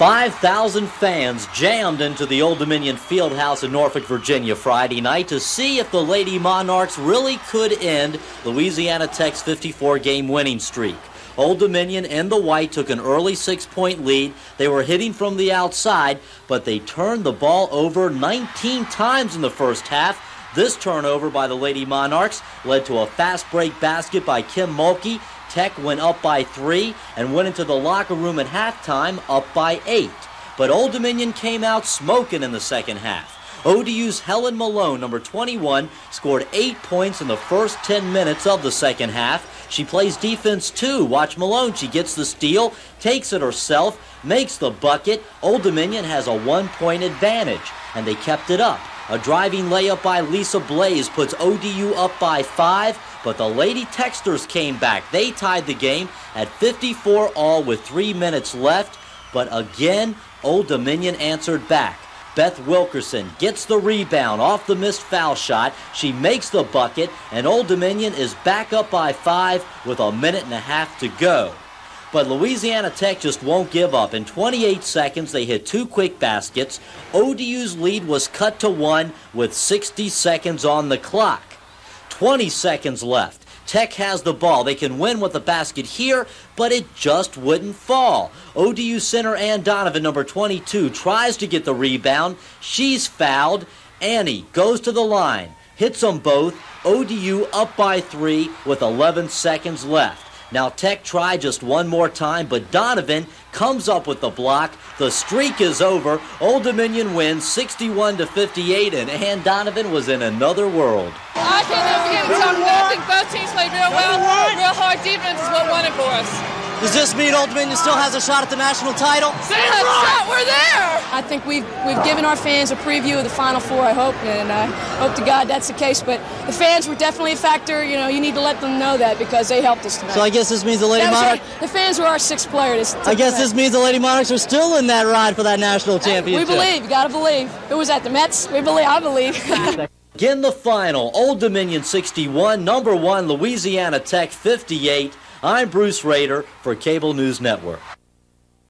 5,000 fans jammed into the Old Dominion Fieldhouse in Norfolk, Virginia Friday night to see if the Lady Monarchs really could end Louisiana Tech's 54 game winning streak. Old Dominion and the White took an early six point lead. They were hitting from the outside, but they turned the ball over 19 times in the first half. This turnover by the Lady Monarchs led to a fast break basket by Kim Mulkey Tech went up by three and went into the locker room at halftime up by eight. But Old Dominion came out smoking in the second half. ODU's Helen Malone, number 21, scored eight points in the first 10 minutes of the second half. She plays defense too. Watch Malone. She gets the steal, takes it herself, makes the bucket. Old Dominion has a one point advantage, and they kept it up. A driving layup by Lisa Blaze puts ODU up by five, but the Lady Techsters came back. They tied the game at 54 all with three minutes left, but again, Old Dominion answered back. Beth Wilkerson gets the rebound off the missed foul shot. She makes the bucket, and Old Dominion is back up by five with a minute and a half to go. But Louisiana Tech just won't give up. In 28 seconds, they hit two quick baskets. ODU's lead was cut to one with 60 seconds on the clock. 20 seconds left. Tech has the ball. They can win with the basket here, but it just wouldn't fall. ODU center Anne Donovan, number 22, tries to get the rebound. She's fouled. Annie goes to the line, hits them both. ODU up by three with 11 seconds left. Now Tech tried just one more time, but Donovan comes up with the block. The streak is over. Old Dominion wins 61 to 58, and Anne Donovan was in another world. I think they're beginning. I think both teams played real well. Real hard defense is what won it for us. Does this mean Old Dominion still has a shot at the national title? Still has a shot. We're there. I think we've we've given our fans a preview of the Final Four. I hope, and I hope to God that's the case. But the fans were definitely a factor. You know, you need to let them know that because they helped us tonight. So I guess this means the Lady Monarchs. The fans were our sixth player. This, I guess this means the Lady Monarchs are still in that ride for that national championship. We believe. You got to believe. Who was at the Mets? We believe. I believe. Again, the final. Old Dominion 61, number one, Louisiana Tech 58. I'm Bruce Rader for Cable News Network.